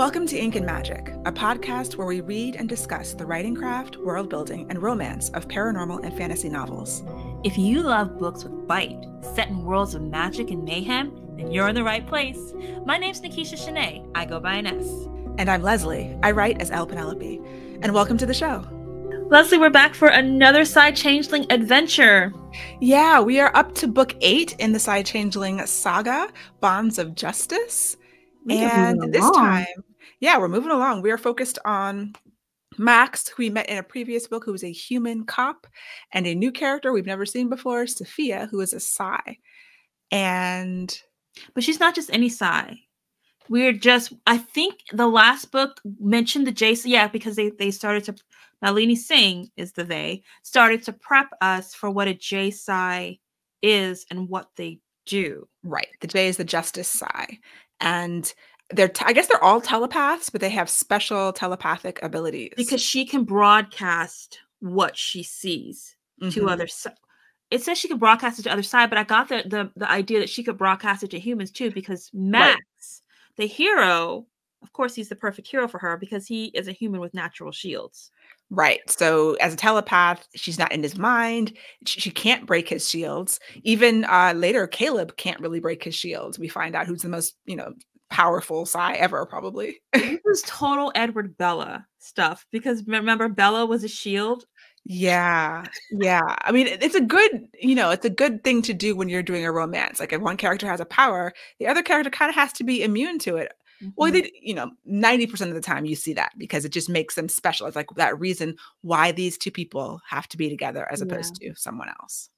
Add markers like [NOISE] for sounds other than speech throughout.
Welcome to Ink and Magic, a podcast where we read and discuss the writing craft, world building, and romance of paranormal and fantasy novels. If you love books with bite, set in worlds of magic and mayhem, then you're in the right place. My name's Nikisha Shanae. I go by Ines. And I'm Leslye. I write as L. Penelope. And welcome to the show. Leslye, we're back for another Psy-Changeling adventure. Yeah, we are up to book eight in the Psy-Changeling saga, Bonds of Justice. We and this time, yeah, we're moving along. We are focused on Max, who we met in a previous book, who is a human cop, and a new character we've never seen before, Sophia, who is a Psy. And but she's not just any Psy. We're just I think the last book mentioned the Jason, yeah, because they they started to Nalini Singh is the they started to prep us for what a J Psy is and what they do. Right. The J is the Justice Psy. And they're t- I guess they're all telepaths, but they have special telepathic abilities because she can broadcast what she sees mm-hmm. to others. It says she can broadcast it to other Psy, but I got the, the the idea that she could broadcast it to humans too because Max, right. the hero, of course, he's the perfect hero for her because he is a human with natural shields. Right. So as a telepath, she's not in his mind. She, she can't break his shields. Even uh, later, Caleb can't really break his shields. We find out who's the most, you know, powerful Psy ever, probably. this [LAUGHS] is total Edward Bella stuff because remember Bella was a shield. Yeah, yeah. I mean, it's a good, you know, it's a good thing to do when you're doing a romance. Like if one character has a power, the other character kind of has to be immune to it. Mm-hmm. Well, they, you know, 90% of the time you see that because it just makes them special. It's like that reason why these two people have to be together as opposed yeah. to someone else.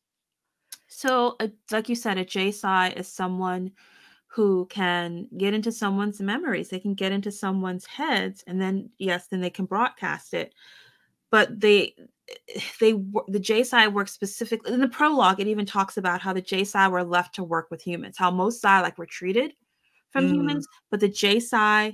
So, uh, like you said, a J Psy is someone who can get into someone's memories. They can get into someone's heads, and then yes, then they can broadcast it. But they, [SIGHS] they, the J Psy work specifically in the prologue. It even talks about how the J Psy were left to work with humans. How most Psy like were treated from mm. humans, but the J Psy,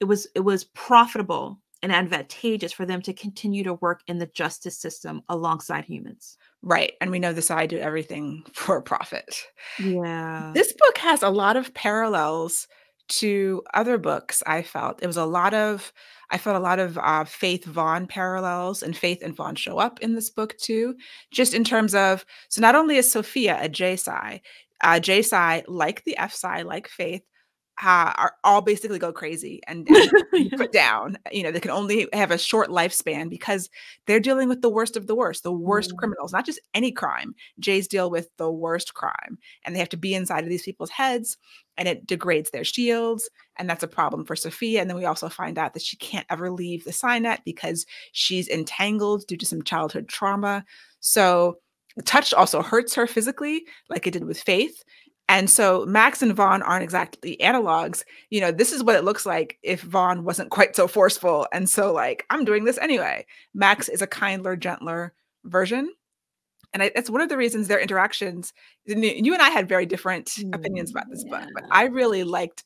it was it was profitable and advantageous for them to continue to work in the justice system alongside humans. Right. And we know the Psy do everything [LAUGHS] for profit. Yeah. This book has a lot of parallels to other books, I felt. It was a lot of, I felt a lot of uh, Faith Vaughn parallels, and Faith and Vaughn show up in this book too, just in terms of, so not only is Sophia a J Psy, uh, J Psy, like the F Psy, like Faith, uh, are all basically go crazy and, and [LAUGHS] put down. You know, they can only have a short lifespan because they're dealing with the worst of the worst, the worst mm. criminals, not just any crime. Jays deal with the worst crime, and they have to be inside of these people's heads, and it degrades their shields, and that's a problem for Sophia. And then we also find out that she can't ever leave the Psynet because she's entangled due to some childhood trauma. So touch also hurts her physically, like it did with Faith. And so Max and Vaughn aren't exactly analogs. You know, this is what it looks like if Vaughn wasn't quite so forceful. And so, like, I'm doing this anyway. Max is a kindler, gentler version. And I, that's one of the reasons their interactions, you and I had very different opinions about this yeah. book, but I really liked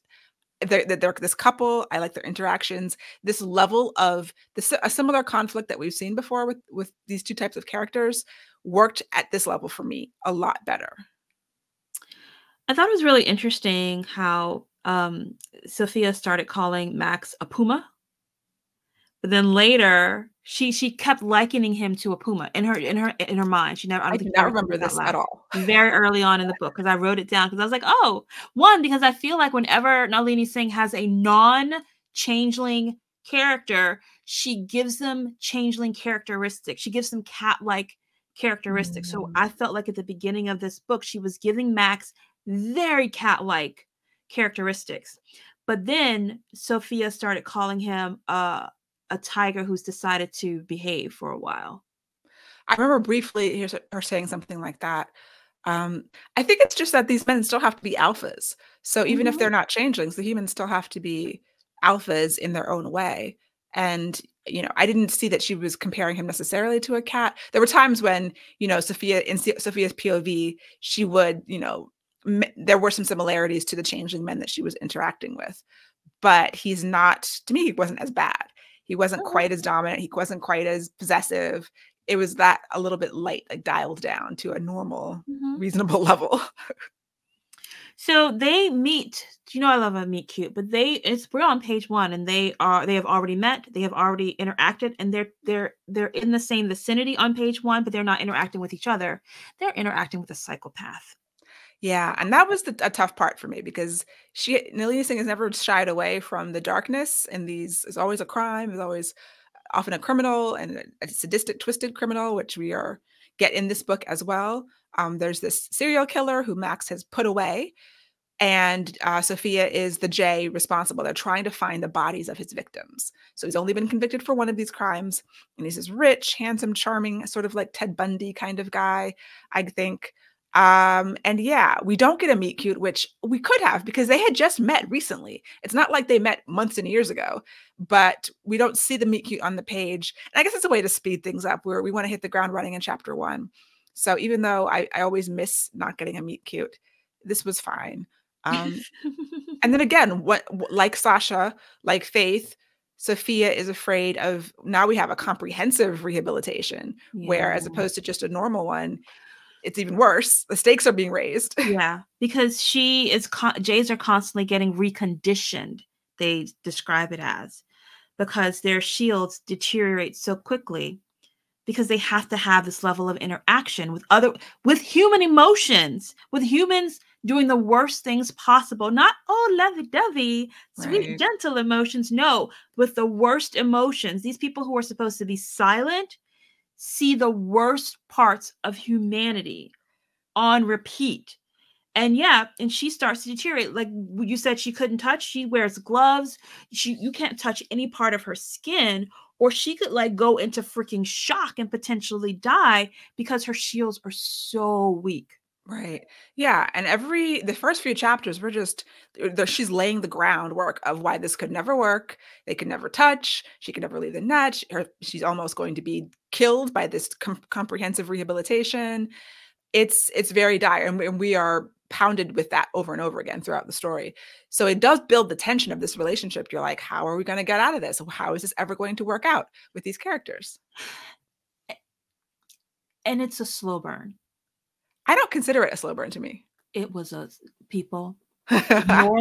they're, they're, this couple. I like their interactions. This level of this a similar conflict that we've seen before with with these two types of characters worked at this level for me a lot better. I thought it was really interesting how um, Sophia started calling Max a puma, but then later she she kept likening him to a puma in her in her in her mind. She never. I, don't I do not remember this at all. Very early on in the book because I wrote it down because I was like, oh, one because I feel like whenever Nalini Singh has a non changeling character, she gives them changeling characteristics. She gives them cat like characteristics. Mm. So I felt like at the beginning of this book, she was giving Max very cat like characteristics. But then Sophia started calling him uh, a tiger who's decided to behave for a while. I remember briefly her saying something like that. Um, I think it's just that these men still have to be alphas. So even mm-hmm. if they're not changelings, the humans still have to be alphas in their own way. And you know, I didn't see that she was comparing him necessarily to a cat. There were times when, you know, Sophia in Sophia's POV, she would, you know, there were some similarities to the changeling men that she was interacting with but he's not to me he wasn't as bad he wasn't oh. quite as dominant he wasn't quite as possessive it was that a little bit light like dialed down to a normal mm-hmm. reasonable [LAUGHS] level So they meet. You know, I love a meet cute, but they it's we're on page one, and they are they have already met. They have already interacted, and they're they're they're in the same vicinity on page one, but they're not interacting with each other. They're interacting with a psychopath. Yeah, and that was the, a tough part for me because she Nalini Singh has never shied away from the darkness, and these is always a crime, is always often a criminal and a sadistic, twisted criminal, which we are get in this book as well. Um, there's this serial killer who Max has put away, and uh, Sophia is the J responsible. They're trying to find the bodies of his victims. So he's only been convicted for one of these crimes, and he's this rich, handsome, charming, sort of like Ted Bundy kind of guy, I think. Um, and yeah, we don't get a meet cute, which we could have because they had just met recently. It's not like they met months and years ago, but we don't see the meet cute on the page. And I guess it's a way to speed things up where we want to hit the ground running in chapter one. So even though I, I always miss not getting a meet cute, this was fine. Um, [LAUGHS] and then again, what like Sasha, like Faith, Sophia is afraid of now we have a comprehensive rehabilitation, yeah. where as opposed to just a normal one, it's even worse. The stakes are being raised. [LAUGHS] Yeah, because she is con- Jays are constantly getting reconditioned. They describe it as because their shields deteriorate so quickly because they have to have this level of interaction with other with human emotions, with humans doing the worst things possible. Not oh lovey-dovey, sweet, right. gentle emotions. No, with the worst emotions. These people who are supposed to be silent see the worst parts of humanity on repeat. And yeah, and she starts to deteriorate. Like you said, she couldn't touch. She wears gloves. She you can't touch any part of her skin, or she could like go into freaking shock and potentially die because her shields are so weak. Right. Yeah. And every the first few chapters, we're just uh, the, she's laying the groundwork of why this could never work. They could never touch. She could never leave the net. Her, she's almost going to be killed by this com- comprehensive rehabilitation. It's it's very dire, and we, and we are pounded with that over and over again throughout the story. So it does build the tension of this relationship. You're like, how are we going to get out of this? How is this ever going to work out with these characters? And it's a slow burn I don't consider it a slow burn to me. It was a people. [LAUGHS] More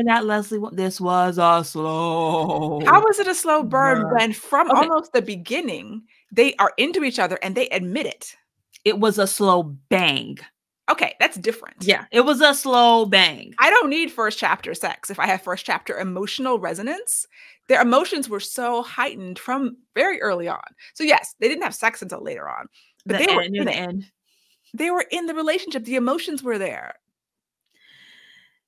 that Leslye. This was a slow. How was it a slow burn, burn. when from okay. almost the beginning they are into each other and they admit it? It was a slow bang. Okay, that's different. Yeah, it was a slow bang. I don't need first chapter sex if I have first chapter emotional resonance. Their emotions were so heightened from very early on. So yes, they didn't have sex until later on, but the they end, were in the end they were in the relationship. The emotions were there.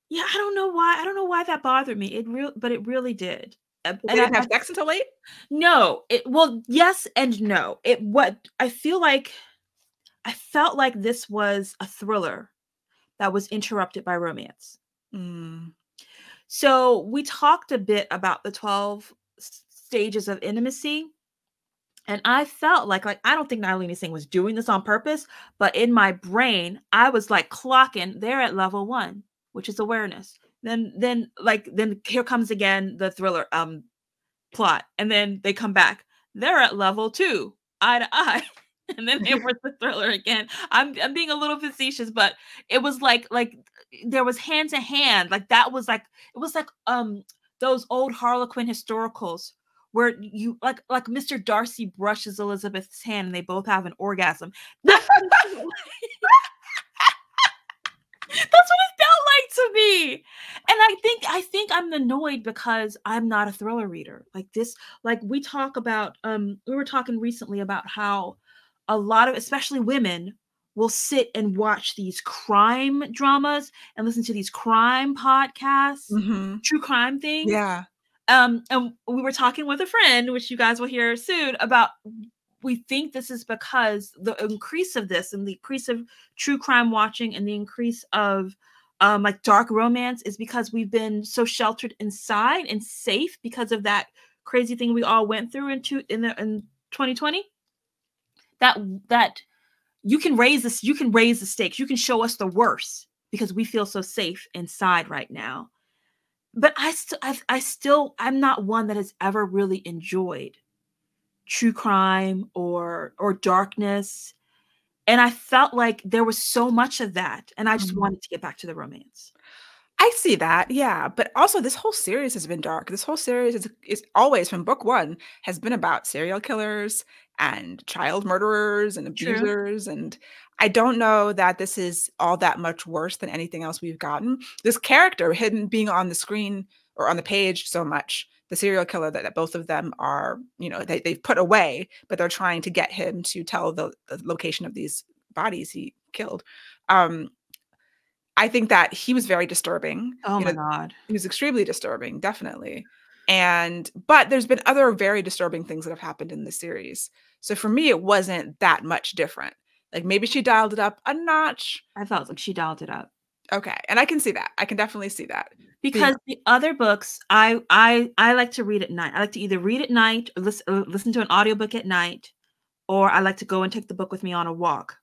Yeah, I don't know why. I don't know why that bothered me. It real, but it really did. Uh, they didn't I, have sex until late. No, it well, yes and no. It what I feel like. I felt like this was a thriller that was interrupted by romance. Mm. So we talked a bit about the twelve stages of intimacy and I felt like like I don't think Nalini Singh was doing this on purpose, but in my brain, I was like clocking they're at level one, which is awareness. Then then like then here comes again the thriller um plot, and then they come back. They're at level two, eye to eye. [LAUGHS] and then it was the thriller again. I'm I'm being a little facetious, but it was like like there was hand to hand. Like that was like it was like um those old Harlequin historicals where you like like Mr. Darcy brushes Elizabeth's hand and they both have an orgasm. [LAUGHS] [LAUGHS] That's what it felt like to me. And I think I think I'm annoyed because I'm not a thriller reader. Like this, like we talk about um we were talking recently about how a lot of especially women will sit and watch these crime dramas and listen to these crime podcasts, mm-hmm. true crime things. Yeah. Um, and we were talking with a friend, which you guys will hear soon, about we think this is because the increase of this and the increase of true crime watching and the increase of um, like dark romance is because we've been so sheltered inside and safe because of that crazy thing we all went through into in the in 2020 that that you can raise this you can raise the stakes. You can show us the worst because we feel so safe inside right now but I still I, I still I'm not one that has ever really enjoyed true crime or or darkness and I felt like there was so much of that and I just mm-hmm. wanted to get back to the romance. I see that, yeah, but also this whole series has been dark. This whole series is is always from book 1 has been about serial killers and child murderers and True. abusers, and I don't know that this is all that much worse than anything else we've gotten. This character hidden being on the screen or on the page so much, the serial killer that, that both of them are, you know, they, they've put away, but they're trying to get him to tell the, the location of these bodies he killed. Um, I think that he was very disturbing. Oh You my know, god. he was extremely disturbing, definitely. And but there's been other very disturbing things that have happened in the series. So for me, it wasn't that much different. Like maybe she dialed it up a notch. I felt like she dialed it up. Okay, and I can see that. I can definitely see that. Because the other books, I I I like to read at night. I like to either read at night or listen, uh, listen to an audiobook at night, or I like to go and take the book with me on a walk.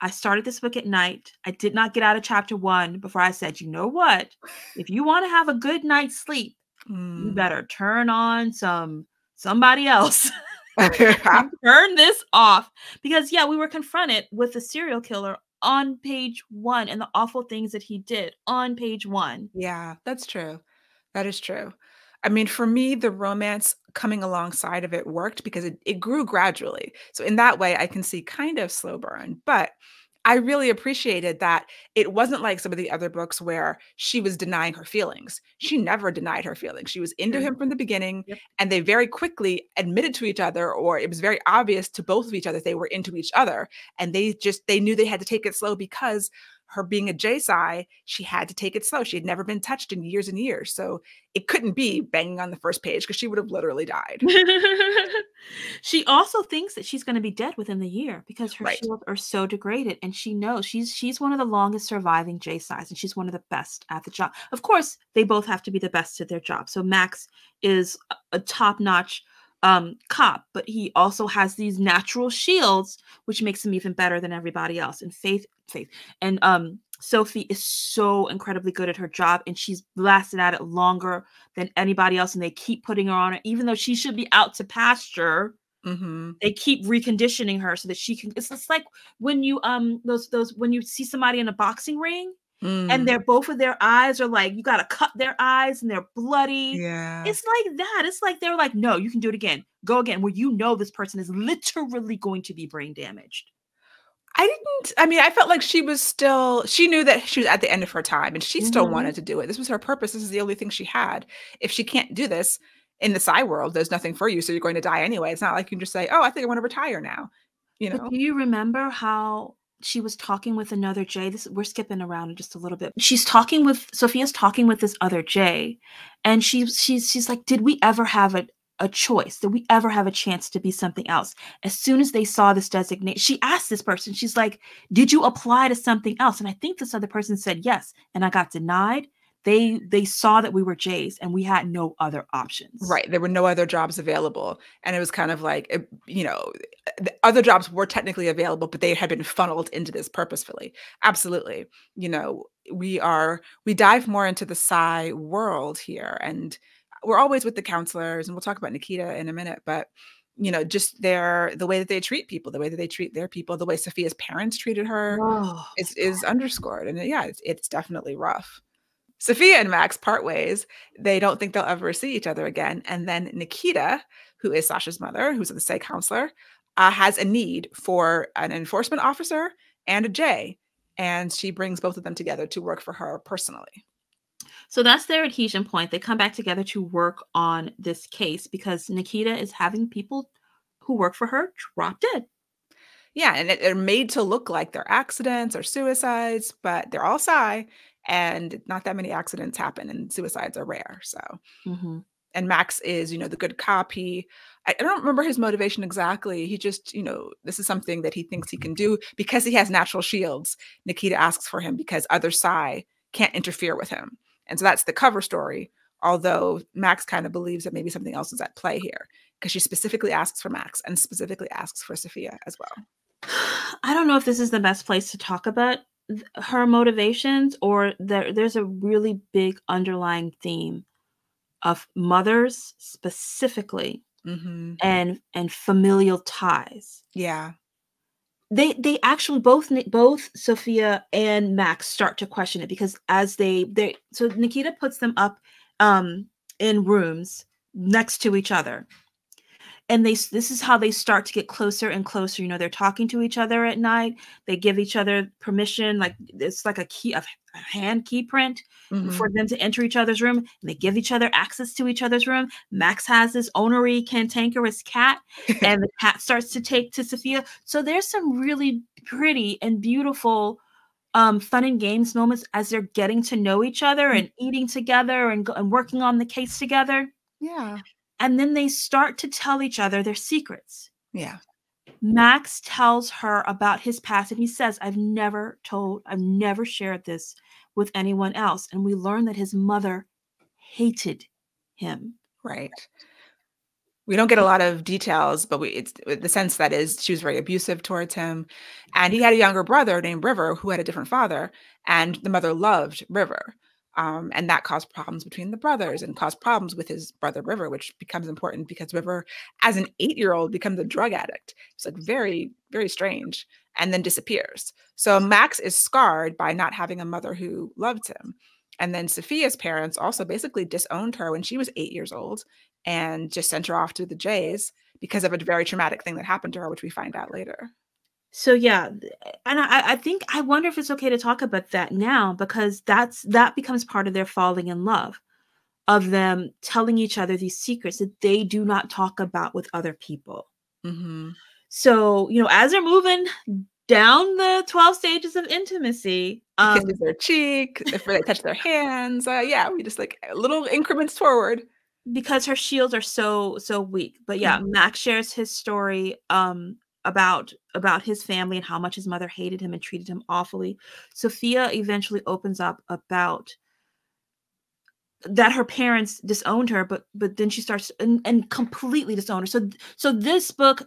I started this book at night. I did not get out of chapter one before I said, you know what? If you want to have a good night's sleep, you Mm. better turn on some somebody else. [LAUGHS] [LAUGHS] [LAUGHS] turn this off. Because yeah, we were confronted with a serial killer on page one and the awful things that he did on page one. Yeah, that's true. That is true. I mean, for me, the romance coming alongside of it worked because it, it grew gradually. So in that way, I can see kind of slow burn. But I really appreciated that it wasn't like some of the other books where she was denying her feelings. She never denied her feelings. She was into him from the beginning, Yep. and they very quickly admitted to each other, or it was very obvious to both of each other they were into each other. And they just they knew they had to take it slow because her being a Psy, she had to take it slow. She had never been touched in years and years. So it couldn't be banging on the first page because she would have literally died. [LAUGHS] she also thinks that she's going to be dead within the year because her Right. shields are so degraded and she knows she's she's one of the longest surviving J Psys and she's one of the best at the job. Of course, they both have to be the best at their job. So Max is a, a top-notch um cop, but he also has these natural shields which makes him even better than everybody else. And Faith Faith and um Sophie is so incredibly good at her job and she's lasted at it longer than anybody else and they keep putting her on it even though she should be out to pasture hmm they keep reconditioning her so that she can it's just like when you um those those when you see somebody in a boxing ring Mm. and they're both of their eyes are like you got to cut their eyes and they're bloody yeah. it's like that it's like they're like no you can do it again go again where you know this person is literally going to be brain damaged I didn't. I mean, I felt like she was still. She knew that she was at the end of her time, and she still Mhm. wanted to do it. This was her purpose. This is the only thing she had. If she can't do this in the Psy world, there's nothing for you, so you're going to die anyway. It's not like you can just say, "Oh, I think I want to retire now." You know. But do you remember how she was talking with another J? This we're skipping around just a little bit. She's talking with Sophia's talking with this other J, and she's she's she's like, did we ever have a a choice? Did we ever have a chance to be something else? As soon as they saw this designation, she asked this person, she's like, did you apply to something else? And I think this other person said yes, and I got denied. They they saw that we were J's and we had no other options. Right. There were no other jobs available. And it was kind of like, it- you know, the other jobs were technically available, but they had been funneled into this purposefully. Absolutely. You know, we are, we dive more into the Psy world here. And we're always with the counselors, and we'll talk about Nikita in a minute, but you know, just their the way that they treat people, the way that they treat their people, the way Sophia's parents treated her Oh, is is underscored. And yeah, it's it's definitely rough. Sophia and Max part ways. They don't think they'll ever see each other again. And then Nikita, who is Sasha's mother, who's a state counselor, uh, has a need for an enforcement officer and a J. And she brings both of them together to work for her personally. So that's their adhesion point. They come back together to work on this case because Nikita is having people who work for her drop dead. Yeah, and it- they're made to look like they're accidents or suicides, but they're all Psy, and not that many accidents happen, and suicides are rare. So mm-hmm. and Max is, you know, the good cop. He, I I don't remember his motivation exactly. He just, you know, this is something that he thinks he can do because he has natural shields. Nikita asks for him because other Psy can't interfere with him. And so that's the cover story. Although Max kind of believes that maybe something else is at play here because she specifically asks for Max and specifically asks for Sophia as well. [SIGHS] I don't know if this is the best place to talk about her motivations or there there's a really big underlying theme of mothers specifically hmm and and familial ties. Yeah. they they actually both both Sophia and Max start to question it because as they they so Nikita puts them up um in rooms next to each other and they this is how they start to get closer and closer you know they're talking to each other at night they give each other permission like it's like a key a hand key print mm-hmm. for them to enter each other's room and they give each other access to each other's room max has this ornery cantankerous cat [LAUGHS] and the cat starts to take to sophia so there's some really pretty and beautiful um, fun and games moments as they're getting to know each other mm. and eating together and, and working on the case together yeah and then they start to tell each other their secrets. Yeah. Max tells her about his past and he says, I've never told, I've never shared this with anyone else. And we learn that his mother hated him. Right. We don't get a lot of details, but we it's the sense that is she was very abusive towards him. And he had a younger brother named River who had a different father, and the mother loved River. Um, and that caused problems between the brothers and caused problems with his brother River, which becomes important because River, as an eight year old, becomes a drug addict. It's like very, very strange and then disappears. So Max is scarred by not having a mother who loved him. And then Sophia's parents also basically disowned her when she was eight years old and just sent her off to the Jays because of a very traumatic thing that happened to her, which we find out later. So yeah, and I, I think I wonder if it's okay to talk about that now because that's that becomes part of their falling in love, of them telling each other these secrets that they do not talk about with other people. Mm-hmm. So you know, as they're moving down the twelve stages of intimacy, um, kisses their cheek, if they touch their hands, uh, yeah, we just like little increments forward because her shields are so so weak. But yeah, mm-hmm. Max shares his story um about about his family and how much his mother hated him and treated him awfully. Sophia eventually opens up about that her parents disowned her, but but then she starts and, and completely disowned her. So so this book,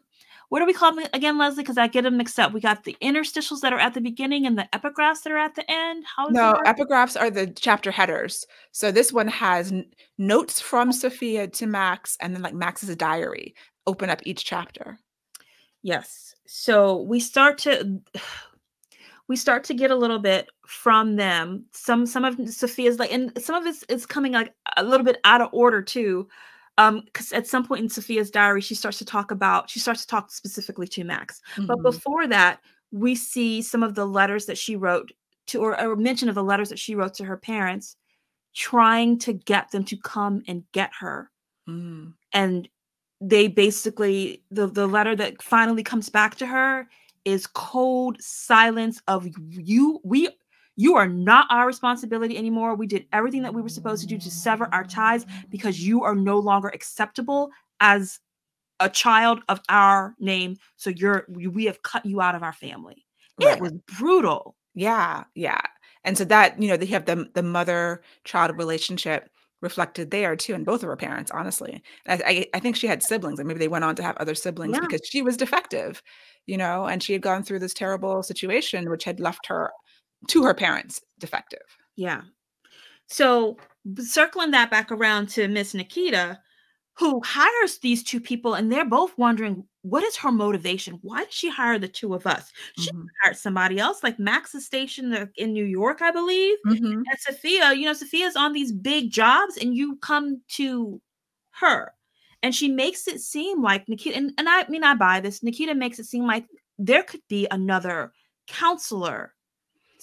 what do we call them again, Leslye? Because I get them mixed up. We got the interstitials that are at the beginning and the epigraphs that are at the end. How no epigraphs are the chapter headers. So this one has notes from Sophia to Max, and then like Max's diary open up each chapter. Yes. So we start to [SIGHS] we start to get a little bit from them. Some some of Sophia's like and some of it's is coming like a little bit out of order too. Um, because at some point in Sophia's diary, she starts to talk about she starts to talk specifically to Max. Mm-hmm. But before that, we see some of the letters that she wrote to or, or mention of the letters that she wrote to her parents, trying to get them to come and get her. Mm. And they basically the the letter that finally comes back to her is cold silence of you we you are not our responsibility anymore. We did everything that we were supposed to do to sever our ties because you are no longer acceptable as a child of our name. So you're we have cut you out of our family. Right. it was brutal. Yeah yeah. And so that you know they have the the mother child relationship reflected there too in both of her parents honestly. I, I, I think she had siblings and maybe they went on to have other siblings yeah. because she was defective you know and she had gone through this terrible situation which had left her to her parents defective. Yeah. So circling that back around to miss nikita who hires these two people and they're both wondering what is her motivation? Why did she hire the two of us? She mm-hmm. hired somebody else, like Max is stationed in New York, I believe. Mm-hmm. And Sophia, you know, Sophia's on these big jobs, and you come to her. And she makes it seem like Nikita, and, and I mean, I buy this. Nikita makes it seem like there could be another counselor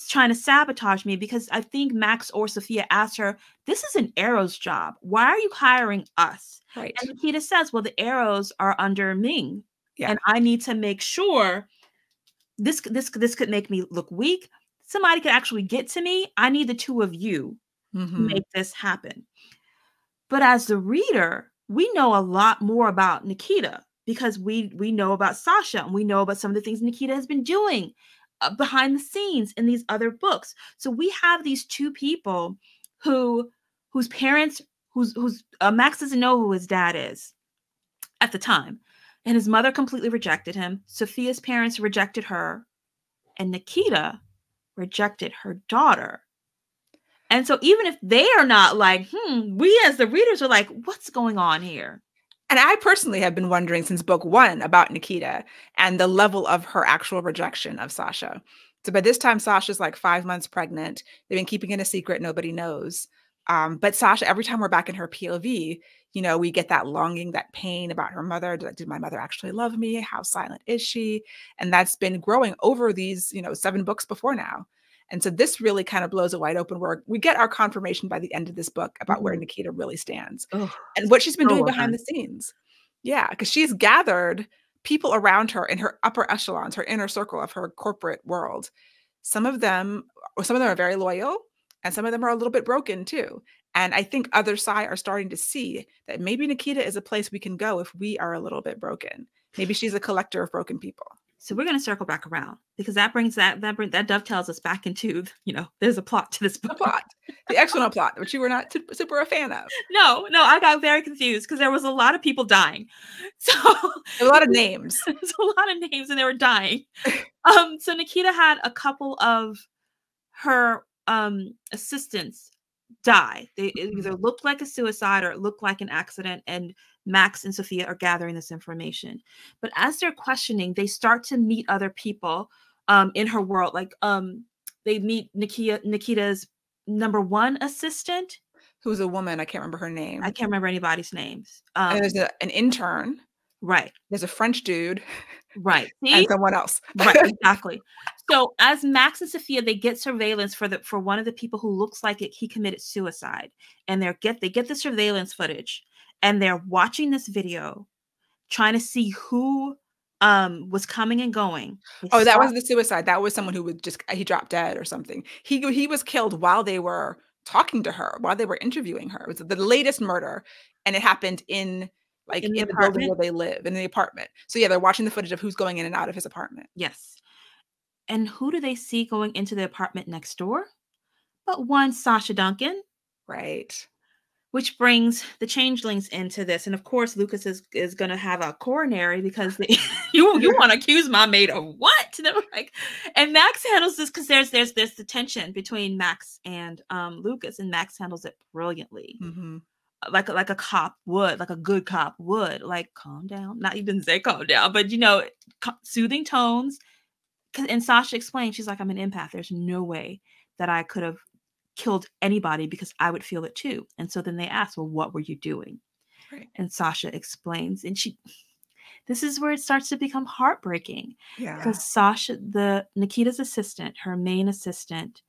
trying to sabotage me because I think Max or Sophia asked her, This is an Arrow's job. Why are you hiring us? Right. And Nikita says, Well, the Arrows are under Ming. Yeah. And I need to make sure this this this could make me look weak. Somebody could actually get to me. I need the two of you mm-hmm. to make this happen. But as the reader, we know a lot more about Nikita because we we know about Sasha and we know about some of the things Nikita has been doing uh, behind the scenes in these other books. So we have these two people who whose parents whose whose uh, Max doesn't know who his dad is at the time and his mother completely rejected him. Sophia's parents rejected her, and Nikita rejected her daughter. And so, even if they are not like, hmm, we as the readers are like, what's going on here? And I personally have been wondering since book one about Nikita and the level of her actual rejection of Sasha. So by this time, Sasha's like five months pregnant. They've been keeping it a secret. Nobody knows. Um, but Sasha, every time we're back in her POV, you know, we get that longing, that pain about her mother. Did, did, my mother actually love me? How silent is she? And that's been growing over these, you know, seven books before now. And so this really kind of blows it wide open where we get our confirmation by the end of this book about mm-hmm. where Nikita really stands oh, and what she's been so doing behind the scenes. Yeah, because she's gathered people around her in her upper echelons, her inner circle of her corporate world. Some of them, some of them are very loyal, and some of them are a little bit broken too. And I think other Psy are starting to see that maybe Nikita is a place we can go if we are a little bit broken. Maybe she's a collector of broken people. So we're going to circle back around because that brings that that bring, that dovetails us back into you know there's a plot to this book. The plot, the external plot, which you were not super a fan of. [LAUGHS] No, no, I got very confused because there was a lot of people dying. [LAUGHS] So a lot of [LAUGHS] names. There's a lot of names and they were dying. um, so Nikita had a couple of her um assistants die. They either mm-hmm. looked like a suicide or it looked like an accident, and Max and Sophia are gathering this information. But as they're questioning, they start to meet other people um, in her world. Like um, they meet Nikita, Nikita's number one assistant, who's a woman. I can't remember her name. I can't remember anybody's names. Um, and there's a, an intern. Right. There's a French dude. [LAUGHS] Right. See? And someone else. right, [LAUGHS] exactly. So as Max and Sophia, they get surveillance for the for one of the people who looks like it, he committed suicide. And they're get they get the surveillance footage and they're watching this video, trying to see who um was coming and going. They oh, that was the suicide. That was someone who would just he dropped dead or something. He he was killed while they were talking to her, while they were interviewing her. It was the latest murder, and it happened in like in the, in the building where they live in the apartment. So yeah, they're watching the footage of who's going in and out of his apartment. Yes. And who do they see going into the apartment next door? But one Sasha Duncan. Right. Which brings the changelings into this. And of course, Lucas is, is gonna have a coronary because they, [LAUGHS] you you want to accuse my maid of what? [LAUGHS] And like, and Max handles this because there's there's there's the tension between Max and um Lucas, and Max handles it brilliantly. Mm-hmm like like a cop would, like a good cop would, like calm down. Not even say calm down, but you know, soothing tones. And Sasha explained, she's like, I'm an empath. There's no way that I could have killed anybody because I would feel it too. And so then they asked, Well, what were you doing? Right. And Sasha explains, and she this is where it starts to become heartbreaking. Yeah. Because Sasha, the Nikita's assistant, her main assistant,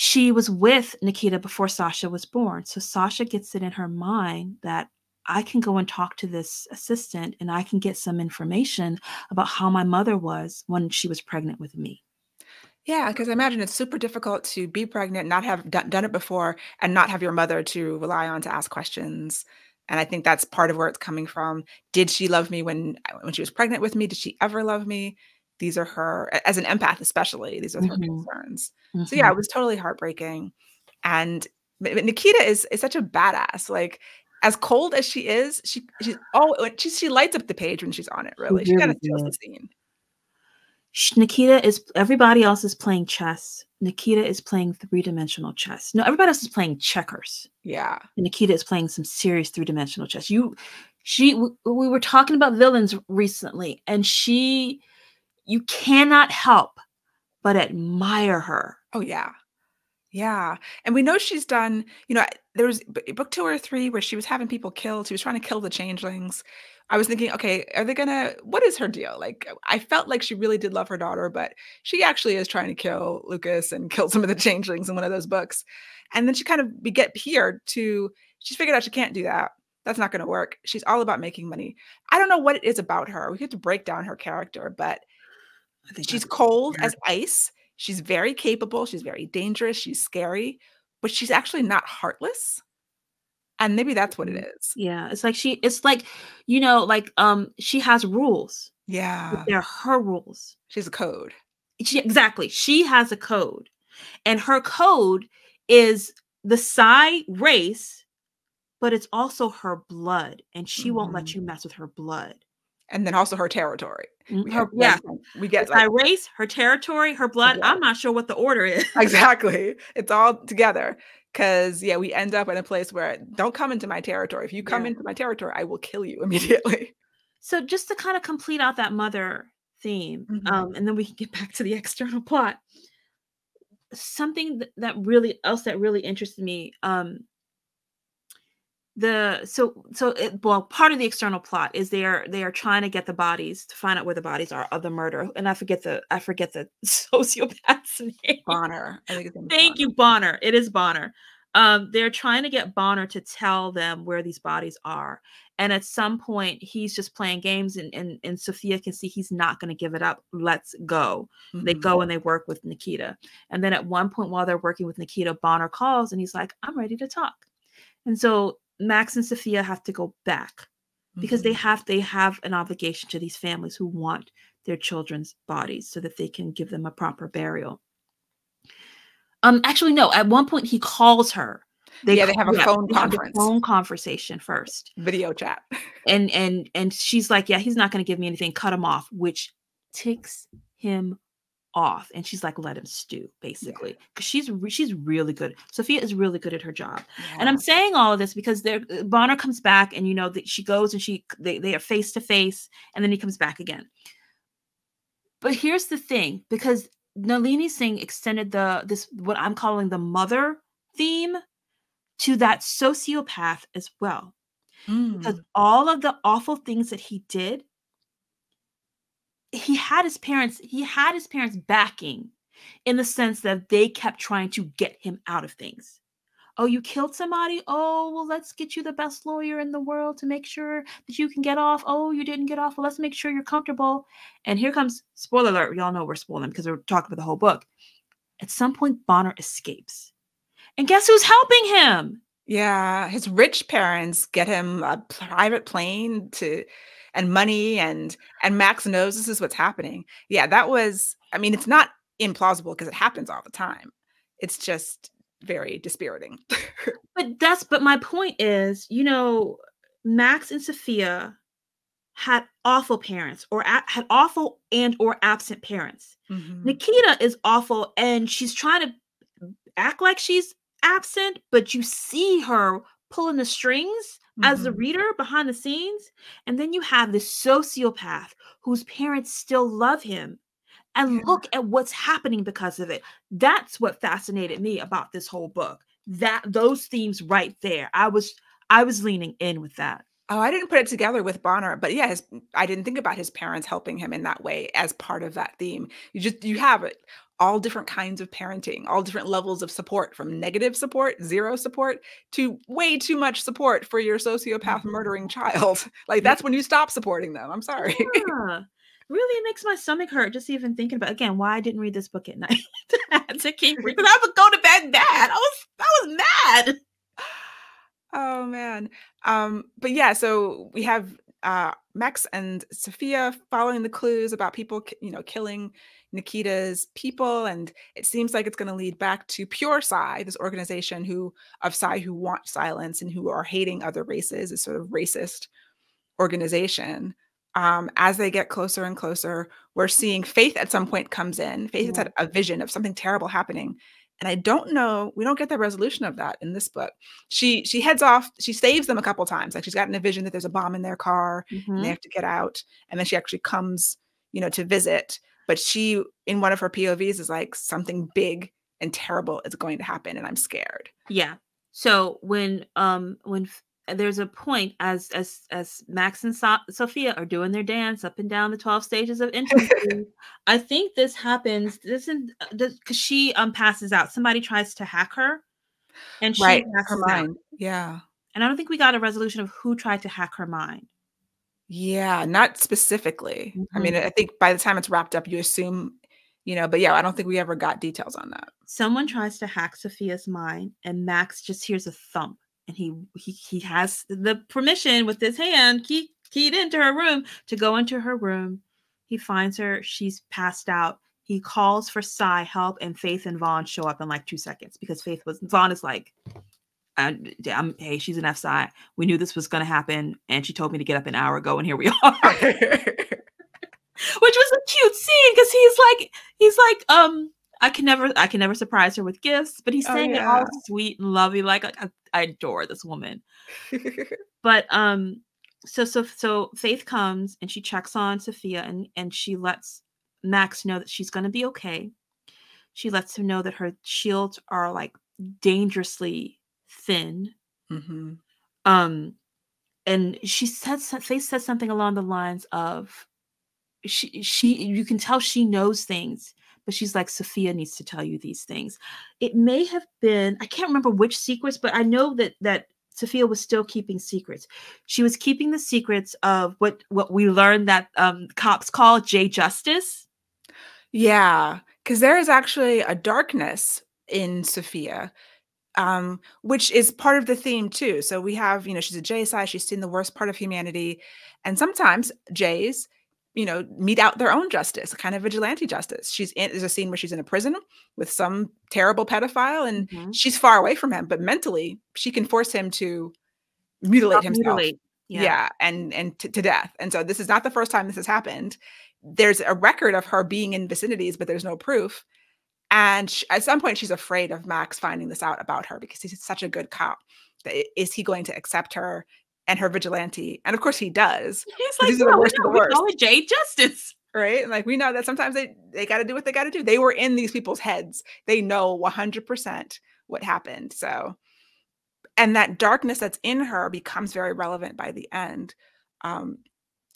she was with Nikita before Sasha was born. So Sasha gets it in her mind that I can go and talk to this assistant and I can get some information about how my mother was when she was pregnant with me. Yeah, because I imagine it's super difficult to be pregnant, not have done, it before, and not have your mother to rely on to ask questions. And I think that's part of where it's coming from. Did she love me when when she was pregnant with me? Did she ever love me? These are her as an empath especially these are her mm-hmm. concerns mm-hmm. so yeah it mm-hmm. was totally heartbreaking and nikita is is such a badass like as cold as she is she she's oh she, she lights up the page when she's on it really she, kind of steals the scene Nikita is everybody else is playing chess. Nikita is playing three-dimensional chess. No, everybody else is playing checkers. Yeah. And Nikita is playing some serious three-dimensional chess. You she we were talking about villains recently and she you cannot help but admire her. Oh yeah. Yeah. And we know she's done, you know, there was book two or three where she was having people killed. She was trying to kill the changelings. I was thinking, okay, are they gonna what is her deal? Like I felt like she really did love her daughter, but she actually is trying to kill Lucas and [LAUGHS] kill some of the changelings in one of those books. And then she kind of be get here to she's figured out she can't do that. That's not gonna work. She's all about making money. I don't know what it is about her. We have to break down her character, but she's cold as ice. She's very capable. She's very dangerous. She's scary, but she's actually not heartless. And maybe that's what it mm. Yeah. It's like she, it's like, you know, like um, she has rules. Yeah. They're her rules. She's a code. She, exactly. She has a code. And her code is the Psy race, but it's also her blood. And she mm-hmm. won't let mm-hmm. you mess with her blood. And then also her territory. Mm, We her- yeah. we get It's like race, her territory, her blood. blood. I'm not sure what the order is. [LAUGHS] exactly. It's all together. Cause yeah, we end up in a place where don't come into my territory. If you come Yeah. into my territory, I will kill you [LAUGHS] immediately. So just to kind of complete out that mother theme, Mhm. um, and then we can get back to the [LAUGHS] external plot. Something that really else that really interested me, um, the so so it, well part of the external plot is they are they are trying to get the bodies to find out where the bodies are of the murder, and I forget the I forget the [LAUGHS] sociopath's name. Bonner. I think his name Thank Bonner. you, Bonner. It is Bonner. Um, they're trying to get Bonner to tell them where these bodies are. And at some point, he's just playing games, and, and, and Sophia can see he's not going to give it up. Let's go. They Mhm. go and they work with Nikita. And then at one point, while they're working with Nikita, Bonner calls and he's like, I'm ready to talk. And so Max and Sophia have to go back because they Mhm. have they have an obligation to these families who want their children's bodies so that they can give them a proper burial. Um, actually, no. At one point, he calls her. Yeah, they have a phone they have a conference. phone conversation first, video chat. [LAUGHS] and and and she's like, "Yeah, he's not going to give me anything. Cut him off," which ticks him off. And she's like, "Let him stew," basically, because she's re- she's really good. Sophia is really good at her job. And I'm saying all of this because there Bonner comes back and you know that she goes and she they, they are face to face and then he comes back again. But here's the thing, because Nalini Singh extended the this what I'm calling the mother theme to that sociopath as well. Because Mm. all of the awful things that he did, he had his parents, he had his parents backing in the sense that they kept trying to get him out of things. Oh, you killed somebody? Oh, well, let's get you the best lawyer in the world to make sure that you can get off. Oh, you didn't get off. Well, let's make sure you're comfortable. And here comes spoiler alert. Y'all know we're spoiling because we're talking about the whole book. At some point, Bonner escapes. And guess who's helping him? Yeah, his rich parents get him a private plane to and money and and Max knows this is what's happening. Yeah, that was I mean, it's not implausible because it happens all the time. It's just very dispiriting. [LAUGHS] But that's but my point is, you know, Max and Sophia had awful parents or had awful and or absent parents. Mhm. Nikita is awful and she's trying to act like she's absent, but you see her pulling the strings as the Mhm. reader behind the scenes. And then you have this sociopath whose parents still love him. And Yeah. look at what's happening because of it. That's what fascinated me about this whole book. That those themes right there. I was I was leaning in with that. Oh, I didn't put it together with Bonner, but yeah, his, I didn't think about his parents helping him in that way as part of that theme. You just you have it all different kinds of parenting, all different levels of support from negative support, zero support to way too much support for your sociopath murdering child. [LAUGHS] Like that's when you stop supporting them. I'm sorry. Yeah. Really makes my stomach hurt just even thinking about again why I didn't read this book at night. [LAUGHS] I to keep because I would go to bed mad. I was I was mad. [SIGHS] Oh man. Um, but yeah, so we have uh Max and Sophia following the clues about people, you know, killing Nikita's people, and it seems like it's going to lead back to Pure Psy, this organization who of Psy who want silence and who are hating other races, this sort of racist organization. Um, as they get closer and closer, we're seeing Faith at some point comes in. Faith has had a vision of something terrible happening. And I don't know, we don't get the resolution of that in this book. She she heads off, she saves them a couple times. Like she's gotten a vision that there's a bomb in their car and Mhm. they have to get out. And then she actually comes, you know, to visit. But she, in one of her POVs, is like, something big and terrible is going to happen, and I'm scared. Yeah. So when um when there's a point as as as Max and so- Sophia are doing their dance up and down the 12 stages of intimacy, [LAUGHS] I think this happens this is because she um passes out. Somebody tries to hack her and she right. Her passes out. mind. Yeah. And I don't think we got a resolution of who tried to hack her mind. Yeah. Not specifically. I mean, mm-hmm. I think by the time it's wrapped up, you assume, you know, but yeah, I don't think we ever got details on that. Someone tries to hack Sophia's mind and Max just hears a thump and he he he has the permission with his hand key, keyed into her room to go into her room. He finds her, she's passed out. He calls for Psy help and Faith and Vaughn show up in like 2 seconds because Faith was Vaughn is like And I'm, hey, she's an F Psy. We knew this was going to happen, and she told me to get up an hour ago, and here we [LAUGHS] are. Which was a cute scene because he's like, he's like, um, I can never, I can never surprise her with gifts, but he's Oh, saying it yeah. all sweet and lovely. Like, I, I adore this woman. [LAUGHS] But um, so so so Faith comes and she checks on Sophia and and she lets Max know that she's going to be okay. She lets him know that her shields are like dangerously thin. hmm Um, and she said Faith said something along the lines of, she she you can tell she knows things, but she's like Sophia needs to tell you these things. It may have been I can't remember which secrets, but I know that that Sophia was still keeping secrets. She was keeping the secrets of what what we learned that um cops call J Justice. Yeah, because there is actually a darkness in Sophia, um, which is part of the theme too. So we have, you know, she's a side, she's seen the worst part of humanity. And sometimes Jays, you know, mete out their own justice, kind of vigilante justice. She's in there's a scene where she's in a prison with some terrible pedophile and Mhm. she's far away from him, but mentally she can force him to mutilate himself. Mutilate. Yeah, and and to, to death. And so this is not the first time this has happened. There's a record of her being in vicinities, but there's no proof. And sh at some point, she's afraid of Max finding this out about her because he's such a good cop. That is he going to accept her and her vigilante? And of course, he does, He's These are the "No, of the we call it J Justice. right? And like we know that sometimes they they got to do what they got to do. They were in these people's heads. They know 100% what happened. So, and that darkness that's in her becomes very relevant by the end. Um,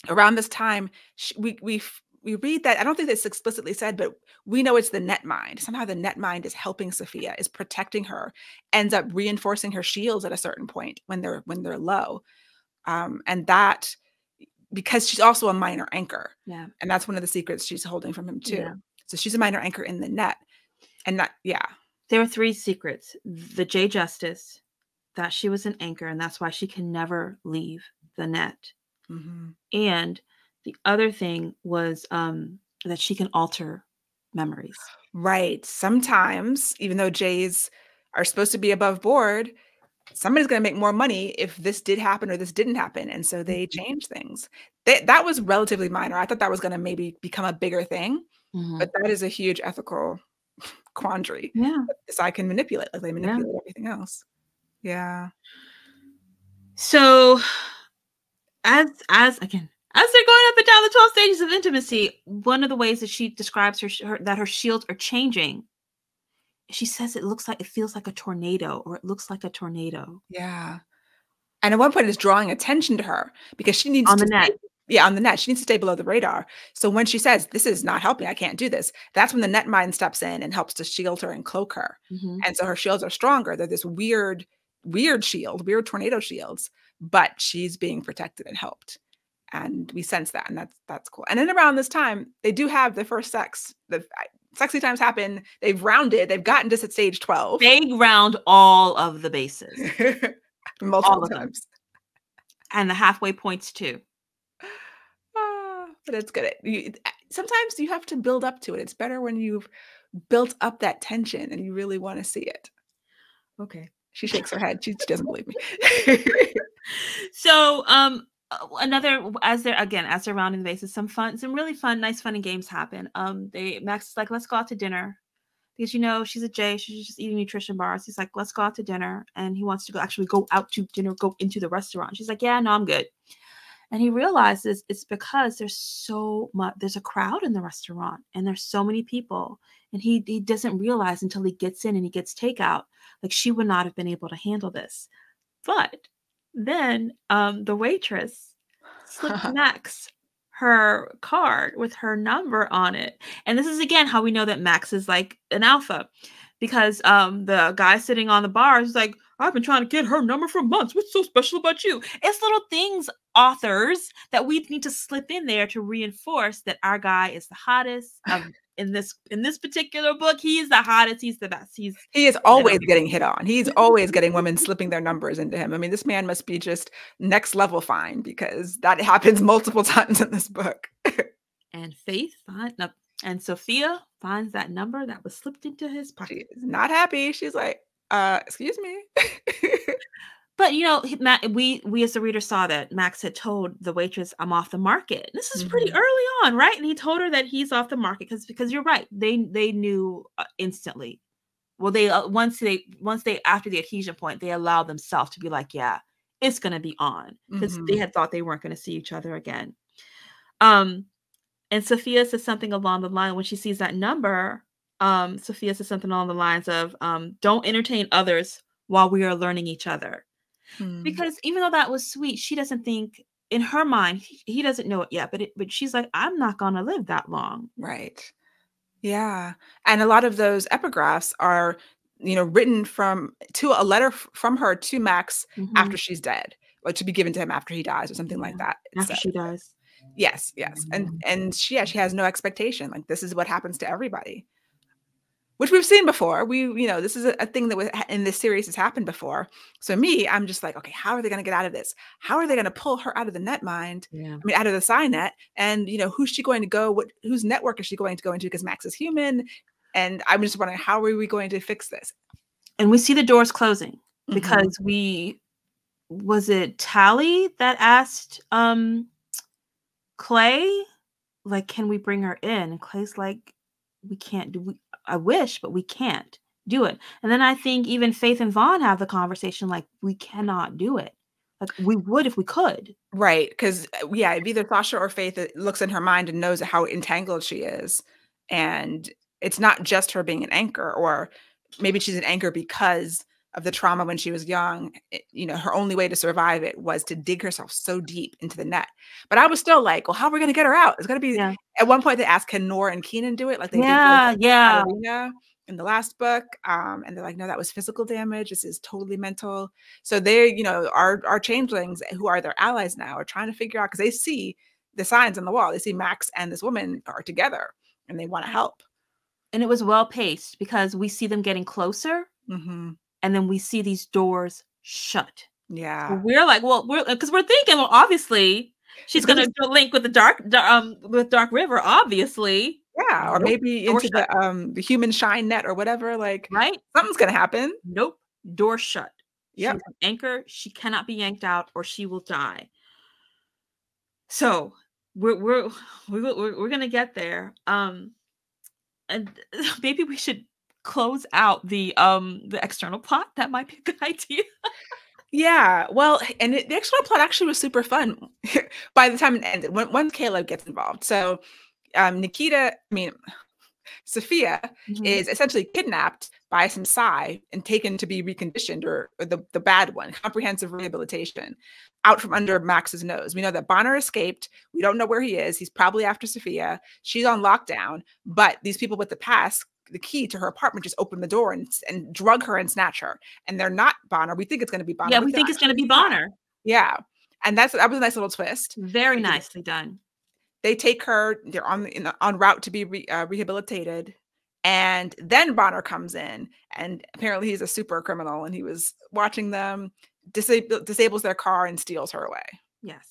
around this time, sh- we we we read that I don't think that's explicitly said, but we know it's the net mind. Somehow the net mind is helping Sophia, is protecting her, ends up reinforcing her shields at a certain point when they're when they're low, um, and that because she's also a minor anchor, Yeah. and that's one of the secrets she's holding from him too. Yeah. So she's a minor anchor in the net, and that yeah, There are three secrets. The J Justice, that she was an anchor, and that's why she can never leave the net. mhm, And the other thing was um, that she can alter memories. right. Sometimes, even though Jays are supposed to be above board, somebody's going to make more money if this did happen or this didn't happen, and so they Mhm. change things. They, that was relatively minor. I thought that was going to maybe become a bigger thing, Mhm. but that is a huge ethical [LAUGHS] quandary. Yeah. This I can manipulate, like they Yeah. manipulate everything else. Yeah. So, as as again, as they're going up and down the twelve stages of intimacy, one of the ways that she describes her, her that her shields are changing, she says it looks like it feels like a tornado, or it looks like a tornado Yeah. And at one point, it's drawing attention to her because she needs on to the net. stay- yeah, on the net. She needs to stay below the radar. So when she says, This is not helping, I can't do this, that's when the net mind steps in and helps to shield her and cloak her. Mhm. And so her shields are stronger. They're this weird, weird shield, weird tornado shields, but she's being protected and helped. And we sense that, and that's that's cool. And then around this time, they do have the first sex. The sexy times happen. They've rounded. They've gotten to stage twelve They round all of the bases [LAUGHS] multiple them. times. and the halfway points too. [SIGHS] But it's good. You, sometimes you have to build up to it. It's better when you've built up that tension and you really want to see it. Okay. She shakes her head. She, she doesn't believe me. [LAUGHS] So, um, another as they're again as they're rounding the bases, some fun, some really fun, nice, fun and games happen. Um, they Max is like, let's go out to dinner because you know she's a J, she's just eating nutrition bars. He's like, let's go out to dinner, and he wants to go actually go out to dinner, go into the restaurant. She's like, yeah, no, I'm good. And he realizes it's because there's so much, there's a crowd in the restaurant, and there's so many people, and he he doesn't realize until he gets in and he gets takeout, like she would not have been able to handle this. But then um, the waitress slipped [LAUGHS] Max her card with her number on it. And this is again how we know that Max is like an alpha because um, the guy sitting on the bar is like, I've been trying to get her number for months. What's so special about you? It's little things, authors, that we need to slip in there to reinforce that our guy is the hottest. Um, in this in this particular book, he's the hottest. He's the best. He's he is always getting hit on. He's always getting women slipping their numbers into him. I mean, this man must be just next level fine because that [LAUGHS] happens multiple times in this book. and Faith find no, and Sophia finds that number that was slipped into his She pocket. is not happy. She's like, Uh, excuse me. [LAUGHS] But you know, he- Ma- we we as the reader saw that Max had told the waitress, "I'm off the market." This is pretty Mhm. early on, right? And he told her that he's off the market because because you're right. They they knew uh, instantly. Well, they uh, once they once they after the adhesion point, they allowed themselves to be like, "Yeah, it's gonna be on," because they Mhm. had thought they weren't gonna see each other again. Um, and Sophia says something along the line when she sees that number. Um, Sophia says something along the lines of, um, "Don't entertain others while we are learning each other." Hmm. because even though that was sweet, she doesn't think in her mind he, he doesn't know it yet. But it, but she's like, I'm not gonna live that long. Right. Yeah. And a lot of those epigraphs are, you know, written from to a letter from her to Max Mhm. after she's dead, or to be given to him after he dies, or something like that. after she dies. Yes, yes. And and she yeah, she has no expectation. Like this is what happens to everybody. Which we've seen before. We, you know, this is a, a thing that was in this series has happened before. So me, I'm just like, okay, how are they going to get out of this? How are they going to pull her out of the net mind? Yeah. I mean, out of the PsyNet, and you know, who's she going to go? What whose network is she going to go into? Because Max is human, and I'm just wondering, how are we going to fix this? And we see the doors closing Mhm. because we was it Talin that asked um Clay, like, can we bring her in? And Clay's like, we can't do we I wish, but we can't do it. And then I think even Faith and Vaughn have the conversation like, we cannot do it. Like we would if we could. Right, because yeah, if either Sasha or Faith uh, looks in her mind and knows how entangled she is, and it's not just her being an anchor, or maybe she's an anchor because of the trauma when she was young. It- you know, her only way to survive it was to dig herself so deep into the net. But I was still like, well, how are we going to get her out? It's going to be. Yeah. At one point, they asked, "Can Noor and Keenan do it?" Like they Yeah, did. yeah. Katarina in the last book um and they're like no that was physical damage this is totally mental so they you know our our changelings who are their allies now are trying to figure out because they see the signs on the wall they see max and this woman are together and they want to help and it was well paced because we see them getting closer hmm and then we see these doors shut. yeah So we're like, well, we're because we're thinking, well, obviously she's gonna link with the dark, um, with Dark River, obviously, yeah or Nope. maybe Door into the um the human shine net or whatever like right? something's gonna happen Nope, door shut. Yeah. An anchor. She cannot be yanked out, or she will die. So we're we're [SIGHS] we're we're, we're gonna get there. Um, and [LAUGHS] maybe we should close out the um the external plot. That might be a good [LAUGHS] idea. Yeah, well, and it, the external plot actually was super fun [LAUGHS] by the time it ended. When once Caleb gets involved, so um, Nikita, I mean, [SIGHS] Sophia Mm-hmm. is essentially kidnapped by some Psy and taken to be reconditioned, or, or the the bad one, comprehensive rehabilitation, out from under Max's nose. We know that Bonner escaped. We don't know where he is. He's probably after Sophia. She's on lockdown, but these people with the pass. The key to her apartment just open the door and, and drug her and snatch her. And they're not Bonner. We think it's going to be Bonner. yeah, we think it's gonna be. Bonner. Yeah. And that's that was a nice little twist. Very nicely done. They take her, they're on in, on route to be re, uh, rehabilitated. And then Bonner comes in, and apparently he's a super criminal, and he was watching them, disable, disables their car, and steals her away. Yes,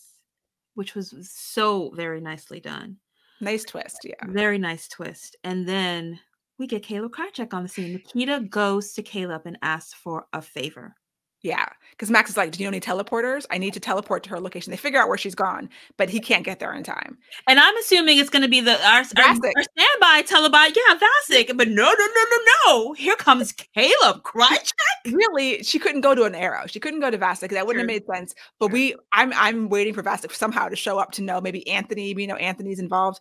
which was so very nicely done. Nice twist, yeah. Very nice twist. And then we get Caleb Krychek on the scene. Nikita goes to Caleb and asks for a favor. Yeah. Because Max is like, Do you know any teleporters? I need to teleport to her location. They figure out where she's gone, but he can't get there in time. And I'm assuming it's going to be the our, our, our standby telebot. Yeah, Vasic. But no, no, no, no, no. Here comes Caleb Krychek. really she couldn't go to an arrow she couldn't go to Vasic cuz that wouldn't True. have made sense but we i'm i'm waiting for Vasic somehow to show up to know maybe anthony we know anthony's involved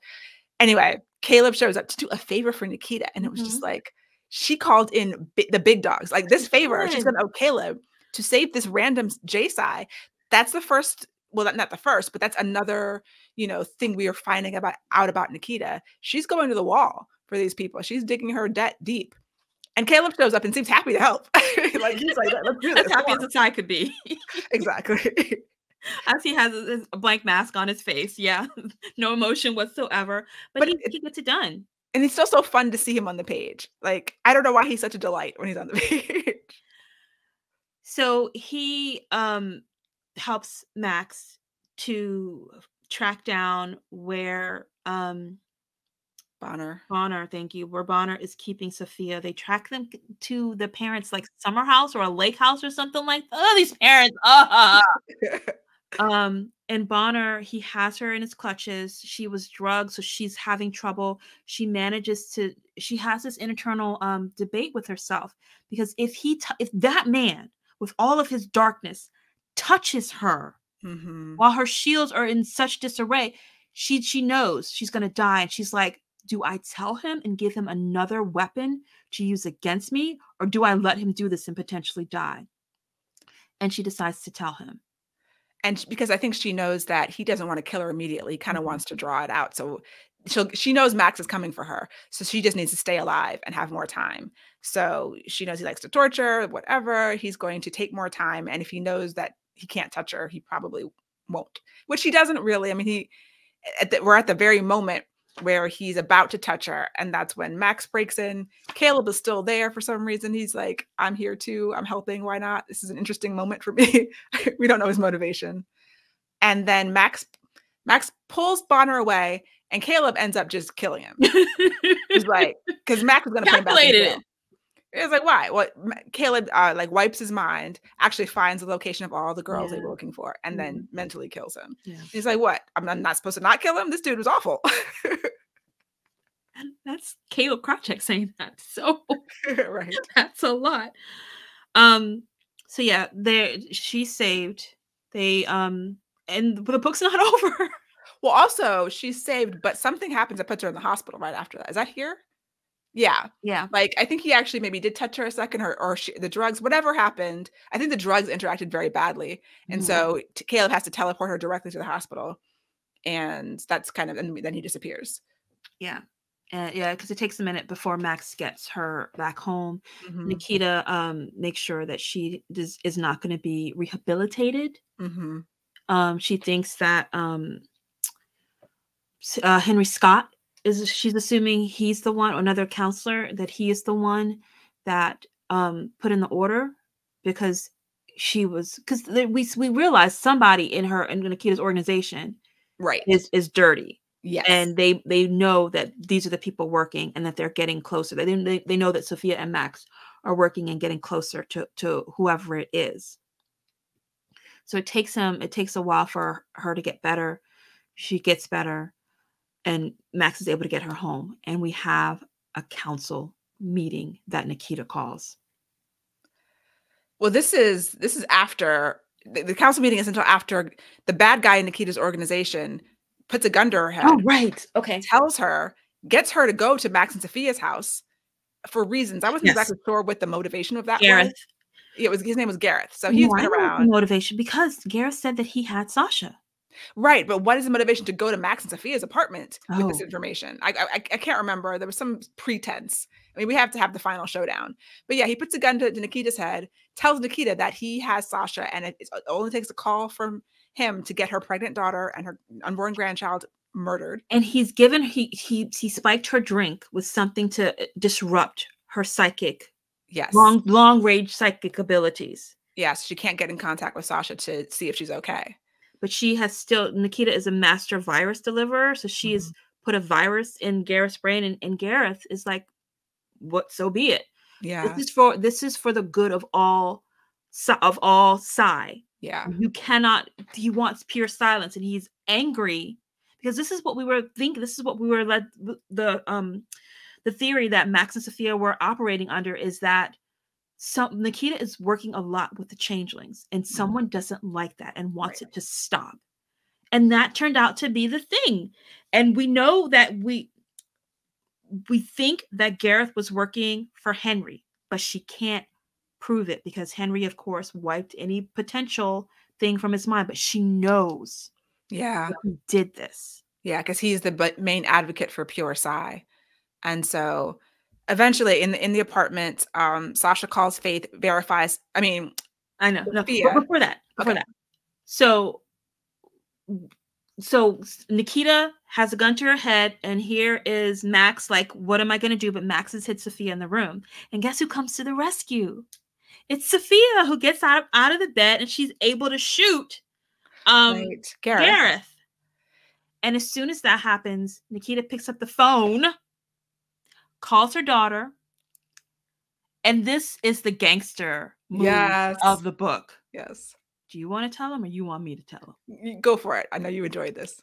anyway caleb shows up to do a favor for nikita and it was just mm-hmm. like she called in the big dogs like this favor she's gonna owe caleb to save this random J-Psy that's the first well not- not the first but that's another you know thing we are finding about out about nikita she's going to the wall for these people she's digging her debt deep and Caleb shows up and seems happy to help. [LAUGHS] like he's like, let's do [LAUGHS] this. As happy as a tie could be. [LAUGHS] exactly. As he has a, blank mask on his face. Yeah, [LAUGHS] no emotion whatsoever. But, But he, it- he gets it done. and it's still so fun to see him on the page. Like, I don't know why he's such a delight when he's on the [LAUGHS] page. So he um helps Max to track down where um Bonner. Bonner, thank you. Where Bonner is keeping Sophia. They track them to the parents' like summer house or a lake house or something like that. Oh, these parents. Uh, [LAUGHS] um, and Bonner, he has her in his clutches. She was drugged, so she's having trouble. She manages to. She has this internal um debate with herself because if he, t- if that man with all of his darkness touches her mm-hmm. while her shields are in such disarray, she she knows she's gonna die, and she's like, do I tell him and give him another weapon to use against me, or do I let him do this and potentially die? And she decides to tell him and because I think she knows that he doesn't want to kill her immediately, kind of Mhm. wants to draw it out. So she'll she knows Max is coming for her. So she just needs to stay alive and have more time. So she knows he likes to torture, whatever. He's going to take more time. And if he knows that he can't touch her, he probably won't. Which he doesn't really. I mean, he at the, we're at the very moment where he's about to touch her, and that's when Max breaks in. Caleb is still there for some reason. He's like, "I'm here too. I'm helping. Why not? This is an interesting moment for me." [LAUGHS] we don't know his motivation. And then Max Max pulls Bonner away, and Caleb ends up just killing him. [LAUGHS] He's like, because Max was going to put him back in Calculated jail. It's like why? What Caleb uh, like wipes his mind, actually finds the location of all the girls they Yeah. were looking for, and then mentally kills him. Yeah. He's like, "What? I'm not, not supposed to not kill him? This dude was awful." And that's Caleb Krychek saying that. So [LAUGHS] right. [LAUGHS] that's a lot. Um, so yeah, there she's saved. They um and but the book's not [LAUGHS] over. Well, also she's saved, but something happens that puts her in the hospital right after that. Is that here? Yeah. yeah. Like I think he actually maybe did touch her a second, or or she, the drugs, whatever happened. I think the drugs interacted very badly, and Mhm. so Caleb has to teleport her directly to the hospital, and that's kind of and then he disappears. Yeah. Uh, yeah, because it takes a minute before Max gets her back home. Mhm, Nikita um makes sure that she is, is not going to be rehabilitated. mhm. Um, she thinks that um, uh, Henry Scott is. She's assuming he's the one, or another counselor, that he is the one that um, put in the order because she was because we we realized somebody in her in Nikita's organization Right. is is dirty Yes. and they they know that these are the people working and that they're getting closer they, they, they know that sophia and max are working and getting closer to to whoever it is so it takes him it takes a while for her to get better she gets better and max is able to get her home and we have a council meeting that nikita calls. Well, this is this is after the, the council meeting is until after the bad guy in Nikita's organization puts a gun to her head, Oh, right. Okay. Tells her, gets her to go to Max and Sophia's house for reasons. I wasn't Yes. exactly sure what the motivation of that gareth. Was. Yeah, It was his name was Gareth, so he's No, been around, motivation because gareth said that he had sasha right? But what is the motivation to go to Max and Sophia's apartment with this Oh. information? I, I I can't remember. There was some pretense. I mean, we have to have the final showdown. But yeah, he puts a gun to, to Nikita's head, tells Nikita that he has Sasha, and it, it only takes a call from him to get her pregnant daughter and her unborn grandchild murdered. and he's given he he he spiked her drink with something to uh, disrupt her psychic Yes. long long range psychic abilities Yes, she can't get in contact with Sasha to see if she's okay. But she has still nikita is a master virus deliverer so she has put a virus in gareth's brain and, and gareth is like what so be it Yeah. this is for this is for the good of all of all Psy Yeah. you cannot he wants pure silence and he's angry because this is what we were thinking this is what we were led the- the um the theory that max and sophia were operating under is that some nikita is working a lot with the changelings and mm-hmm. someone doesn't like that and wants Right. it to stop and that turned out to be the thing and we know that we we think that gareth was working for henry but she can't prove it because henry of course wiped any potential thing from his mind but she knows Yeah. he did this Yeah, because he's the main advocate for Pure Psy. And so eventually in the in the apartment, um, Sasha calls Faith, verifies, I mean, i know no, Sophia. before that before Okay. that so so nikita has a gun to her head and here is max like what am i going to do but max has hit sophia in the room and guess who comes to the rescue it's sophia who gets out, out of the bed and she's able to shoot um right, Gareth. gareth and as soon as that happens nikita picks up the phone calls her daughter, and this is the gangster move Yes. of the book. Yes. Do you want to tell him or you want me to tell him? Go for it. I know you enjoyed this.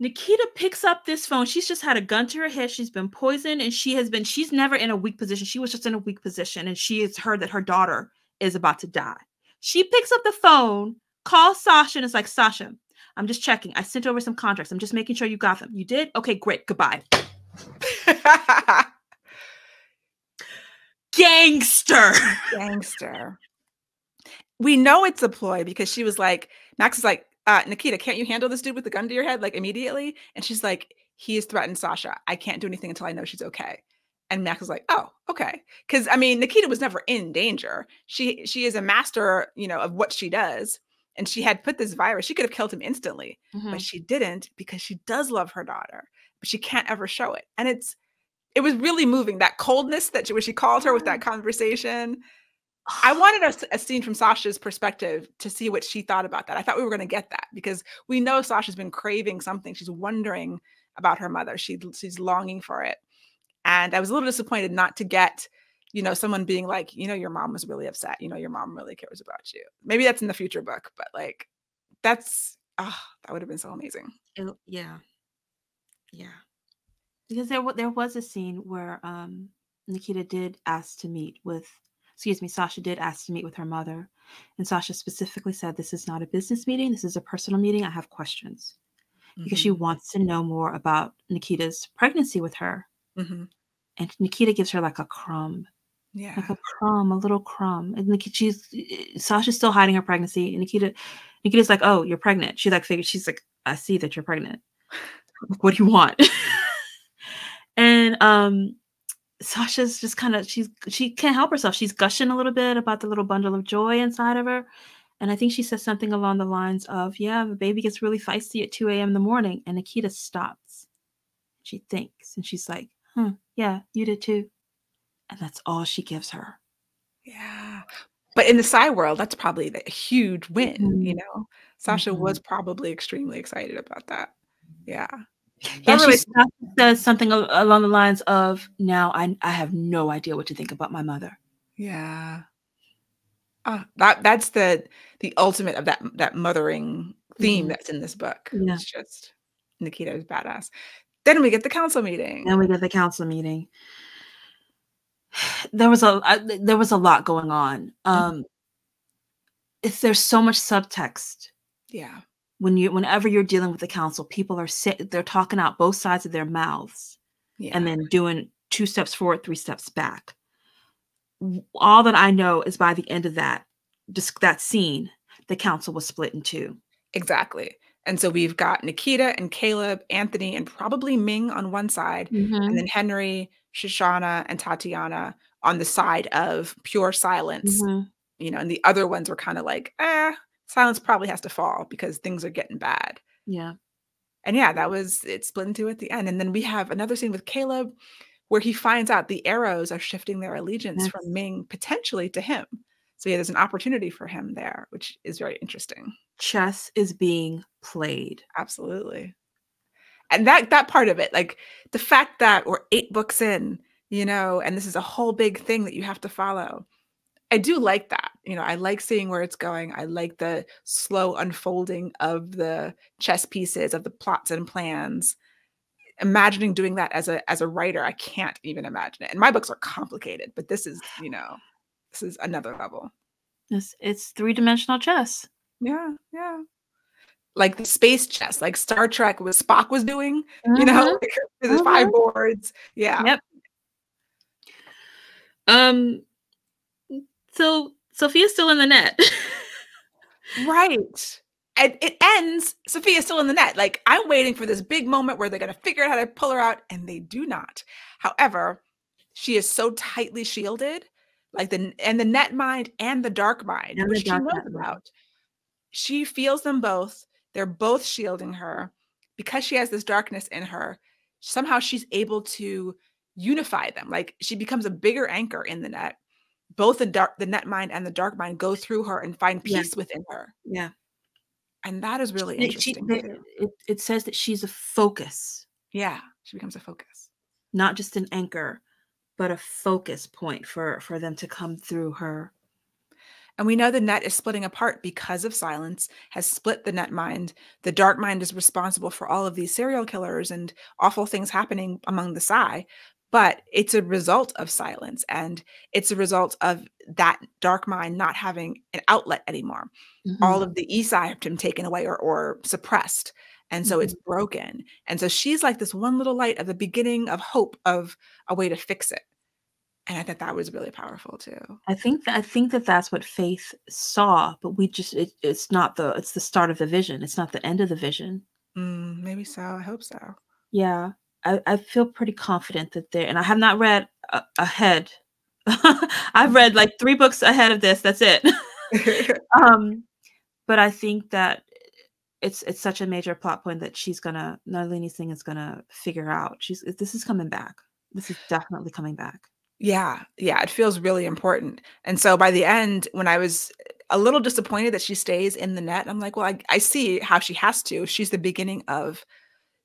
Nikita picks up this phone. She's just had a gun to her head. She's been poisoned and she has been, she's never in a weak position. She was just in a weak position and she has heard that her daughter is about to die. She picks up the phone, calls Sasha, and is like, Sasha, I'm just checking. I sent over some contracts. I'm just making sure you got them. You did? Okay, great. Goodbye. [LAUGHS] Gangster. [LAUGHS] Gangster. We know it's a ploy because she was like, Max is like, uh, Nikita, can't you handle this dude with the gun to your head like immediately? And she's like, he has threatened Sasha. I can't do anything until I know she's okay. And Max is like, oh, okay. Because I mean, Nikita was never in danger. She she is a master, you know, of what she does. And she had put this virus. She could have killed him instantly, Mhm. but she didn't because she does love her daughter, but she can't ever show it. And it's it was really moving. That coldness that she, when she called her with that conversation. I wanted a scene from Sasha's perspective to see what she thought about that. I thought we were going to get that because we know Sasha's been craving something. She's wondering about her mother. She she's longing for it, and I was a little disappointed not to get, you know, someone being like, you know, your mom was really upset. You know, your mom really cares about you. Maybe that's in the future book, but like, that's ah, that would have been so amazing. Yeah. Yeah. Because there there was a scene where um Nikita did ask to meet with excuse me, Sasha did ask to meet with her mother. And Sasha specifically said this is not a business meeting, this is a personal meeting. I have questions. Because she Mhm, wants to know more about Nikita's pregnancy with her. mhm. And Nikita gives her like a crumb. yeah, Like a crumb, a little crumb. And Nikita, she's eh, Sasha's still hiding her pregnancy. And Nikita Nikita's like, oh, you're pregnant. She like figured she's like, I see that you're pregnant. [LAUGHS] what do you want? [LAUGHS] and um Sasha's just kind of she's she can't help herself. She's gushing a little bit about the little bundle of joy inside of her. And I think she says something along the lines of, Yeah, the baby gets really feisty at 2 a.m. in the morning. And Nikita stops. She thinks and she's like, Hmm, yeah, you did too. And that's all she gives her. yeah. But in the Psy world, that's probably a huge win. You Mhm. know, Sasha was probably extremely excited about that. Yeah. Yeah, That she really- says something along the lines of, "Now I I have no idea what to think about my mother." Yeah. Ah, that that's the the ultimate of that that mothering theme Mhm. that's in this book. Yeah. It's just Nikita is badass. Then we get the council meeting. Then we get the council meeting. [SIGHS] There was a I, there was a lot going on. Um, if there's so much subtext Yeah. When you whenever you're dealing with the council, people are sit they're talking out both sides of their mouths Yeah. and then doing two steps forward, three steps back. All that I know is by the end of that just that scene, the council was split in two. exactly. And so we've got Nikita and Caleb, Anthony, and probably Ming on one side, and then Henry, Shoshanna, and Tatiana on the side of pure silence. Mhm. You know, and the other ones were kind of like, eh, silence probably has to fall because things are getting bad. Yeah. And yeah, that was it split into at the end. And then we have another scene with Caleb where he finds out the arrows are shifting their allegiance Yes. from Ming potentially to him. So yeah, there's an opportunity for him there, which is very interesting. Chess is being played. Absolutely. And that that part of it, like the fact that we're eight books in, you know, and this is a whole big thing that you have to follow. I do like that. You know, I like seeing where it's going. I like the slow unfolding of the chess pieces, of the plots and plans. Imagining doing that as a as a writer, I can't even imagine it. And my books are complicated, but this is, you know, this is another level. It's, it's three dimensional chess. Yeah, yeah. Like the space chess, like Star Trek was Spock was doing, you know, like, there's five boards. Yeah. Yep. Um. So Sophia's still in the net. Right. And it ends, Sophia's still in the net. Like, I'm waiting for this big moment where they're going to figure out how to pull her out, and they do not. However, she is so tightly shielded, like the and the net mind and the dark mind, And which she knows mind. about. She feels them both. They're both shielding her because she has this darkness in her. Somehow she's able to unify them. Like she becomes a bigger anchor in the net. Both the dark, the net mind and the dark mind go through her and find Yeah. peace within her. yeah. And that is really It, she, interesting. it, it says that she's a focus, Yeah, she becomes a focus. not just an anchor. but a focus point for for them to come through her and we know the net is splitting apart because of silence, has split the net mind. The dark mind is responsible for all of these serial killers and awful things happening among the Psy. But it's a result of silence. And it's a result of that dark mind not having an outlet anymore. Mm-hmm. All of the Psy have been taken away or, or suppressed. And so mm-hmm. it's broken. And so she's like this one little light of the beginning of hope of a way to fix it and I thought that was really powerful too. I think that I think that that's what Faith saw, but we just it, it's not the it's the start of the vision. It's not the end of the vision. Mm, maybe so. I hope so. Yeah, I, I feel pretty confident that there. And I have not read a, ahead. [LAUGHS] I've read like three books ahead of this. That's it. [LAUGHS] [LAUGHS] um, but I think that it's it's such a major plot point that she's gonna Nalini Singh is gonna figure out. She's this is coming back. This is definitely coming back. Yeah, yeah, it feels really important. And so by the end, when I was a little disappointed that she stays in the net, I'm like, well, I, I see how she has to. She's the beginning of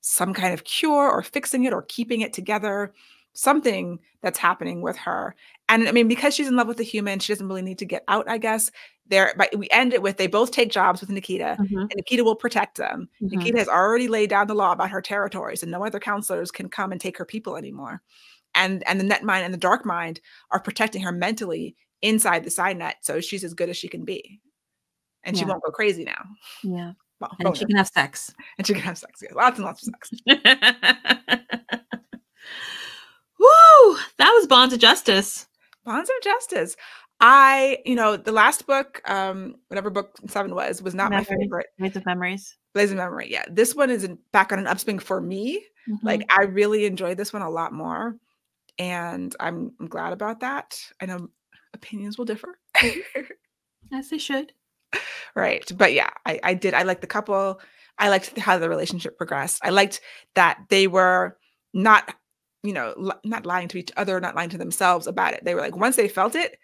some kind of cure or fixing it or keeping it together, something that's happening with her. And I mean, because she's in love with the human, she doesn't really need to get out, I guess. There, but we end it with they both take jobs with Nikita, mm-hmm. and Nikita will protect them. Mm-hmm. Nikita has already laid down the law about her territories, and no other counselors can come and take her people anymore and and the net mind and the dark mind are protecting her mentally inside the PsyNet so she's as good as she can be and yeah. she won't go crazy now yeah well, and she can have sex and she can have sex yeah, lots and lots of sex [LAUGHS] Woo! That was Bonds of Justice. Bonds of Justice. I, you know, the last book, um, whatever book seven was, was not my favorite. Blaze of Memories. Blaze of Memory. Yeah. This one is in, back on an upswing for me. Mm-hmm. Like I really enjoyed this one a lot more and I'm, I'm glad about that. I know opinions will differ. As [LAUGHS] they should. Right. But yeah, I, I did. I liked the couple. I liked how the relationship progressed. I liked that they were not, you know, li- not lying to each other, not lying to themselves about it. They were like, once they felt it,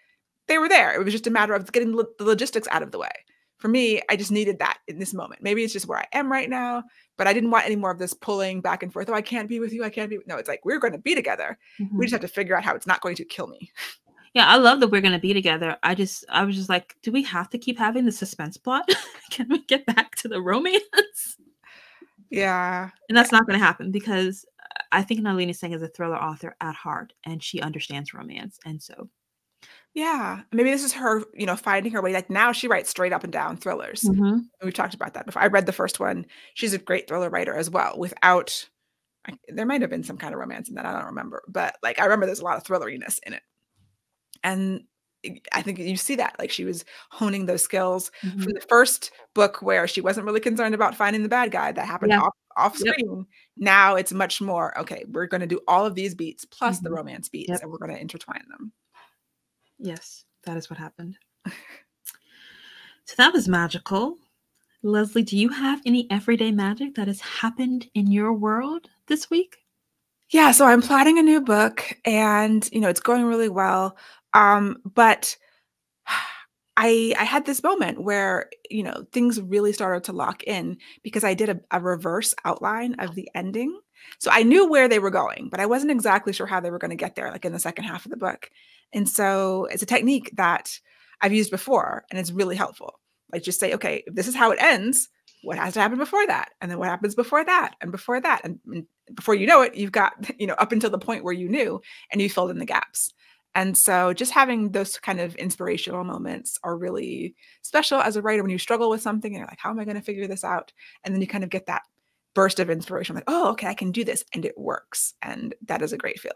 they were there. It was just a matter of getting lo- the logistics out of the way. For me, I just needed that in this moment. Maybe it's just where I am right now but I didn't want any more of this pulling back and forth. Oh, I can't be with you. I can't be. No, it's like we're going to be together. Mm-hmm. We just have to figure out how it's not going to kill me. Yeah, I love that we're going to be together. I just, I was just like, do we have to keep having the suspense plot? [LAUGHS] Can we get back to the romance? Yeah. And that's not going to happen because I think Nalini Singh is a thriller author at heart and she understands romance. And so yeah, maybe this is her, you know, finding her way. Like now she writes straight up and down thrillers. Mm-hmm. We've talked about that before. I read the first one. She's a great thriller writer as well. Without, I, there might have been some kind of romance in that. I don't remember, but like I remember there's a lot of thrilleriness in it. And I think you see that like she was honing those skills mm-hmm. from the first book where she wasn't really concerned about finding the bad guy that happened yeah. off, off screen. Yep. Now it's much more okay. We're going to do all of these beats plus mm-hmm. the romance beats, yep. and we're going to intertwine them. Yes, that is what happened. so that was magical. Leslye, do you have any everyday magic that has happened in your world this week? Yeah, so I'm plotting a new book and you know, it's going really well. Um, but [SIGHS] I I had this moment where, you know, things really started to lock in because I did a, a reverse outline of the ending. So I knew where they were going, but I wasn't exactly sure how they were going to get there, like in the second half of the book. And so it's a technique that I've used before and it's really helpful. Like just say, okay, this is how it ends, what has to happen before that? And then what happens before that and before that? And, and before you know it, you've got, [LAUGHS] you know, up until the point where you knew and you filled in the gaps. And so just having those kind of inspirational moments are really special as a writer when you struggle with something and you're like, how am I going to figure this out? And then you kind of get that burst of inspiration like, oh, okay, I can do this. And it works. And that is a great feeling.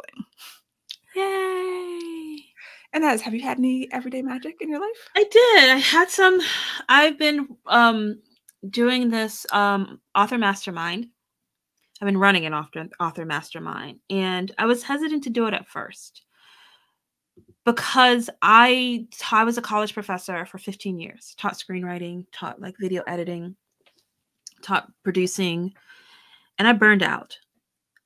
Yay. And as have you had any everyday magic in your life? I did. I had some. I've been um doing this um author mastermind. I've been running an author author mastermind, and I was hesitant to do it at first because I I was a college professor for 15 years, taught screenwriting, taught like video editing, taught producing, and I burned out.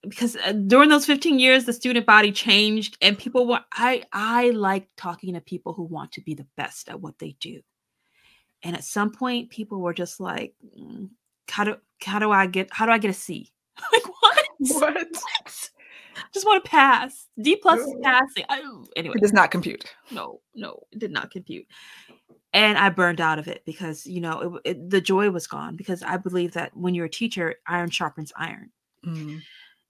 Because uh, during those 15 years the student body changed and people were i i like talking to people who want to be the best at what they do. And at some point people were just like mm, how do how do i get how do i get a c? [LAUGHS] Like what? What [LAUGHS] just want to pass. D plus is passing. I, anyway, It does not compute. no, no, it did not compute. And I burned out of it because you know it, it, the joy was gone. Because I believe that when you're a teacher, iron sharpens iron. Mm.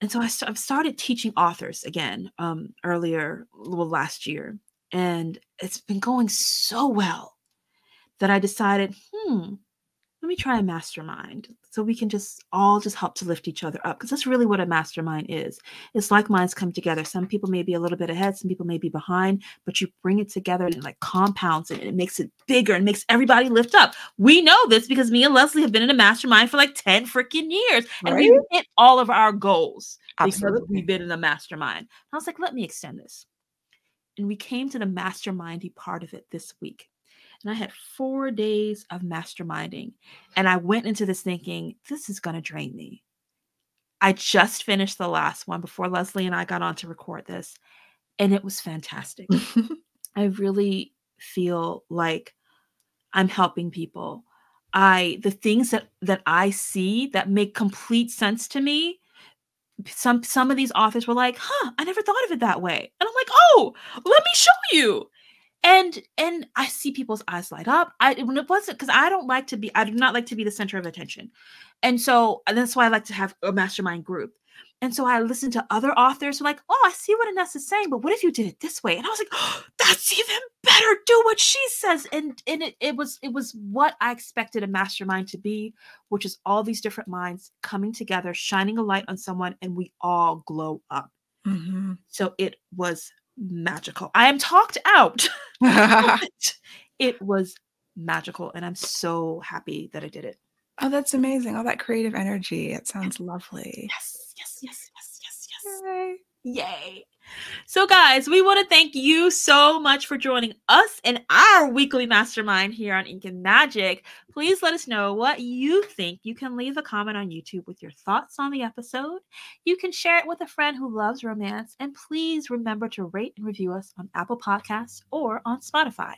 and so I I've started teaching authors again um, earlier, well, last year, and it's been going so well that I decided, hmm, let me try a mastermind so we can just all just help to lift each other up because that's really what a mastermind is. It's like minds come together. Some people may be a little bit ahead, some people may be behind, but you bring it together and it like compounds it and it makes it bigger and makes everybody lift up. We know this because me and Leslye have been in a mastermind for like 10 freaking years and Right? we hit all of our goals because Absolutely. we've been in a mastermind. I was like, let me extend this. And we came to the mastermindy part of it this week. And I had four days of masterminding. And I went into this thinking, this is going to drain me. I just finished the last one before Leslye and I got on to record this. And it was fantastic. [LAUGHS] I really feel like I'm helping people. I the things that that I see that make complete sense to me. Some some of these authors were like, "Huh, I never thought of it that way." And I'm like, "Oh, let me show you." And and I see people's eyes light up. I when it wasn't because I don't like to be I do not like to be the center of attention. And so and that's why I like to have a mastermind group. And so I listened to other authors who like, oh, I see what Anessa is saying, but what if you did it this way? And I was like, oh, that's even better. Do what she says. And and it, it was it was what I expected a mastermind to be, which is all these different minds coming together, shining a light on someone, and we all glow up. Mhm. So it was magical. I am talked out. [LAUGHS] [LAUGHS] it was magical, and I'm so happy that I did it. oh, that's amazing. All that creative energy. It sounds lovely. Yes, yes, yes, yes, yes, yes. Yay. Yay. So, guys, we want to thank you so much for joining us in our weekly mastermind here on Ink and Magic. Please let us know what you think. You can leave a comment on YouTube with your thoughts on the episode. You can share it with a friend who loves romance. And please remember to rate and review us on Apple Podcasts or on Spotify.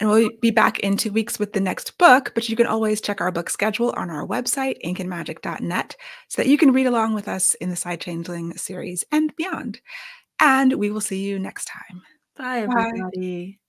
And we'll be back in two weeks with the next book, but you can always check our book schedule on our website, inkandmagic.net, so that you can read along with us in the Psy-Changeling series and beyond. And we will see you next time. Bye, Bye. everybody.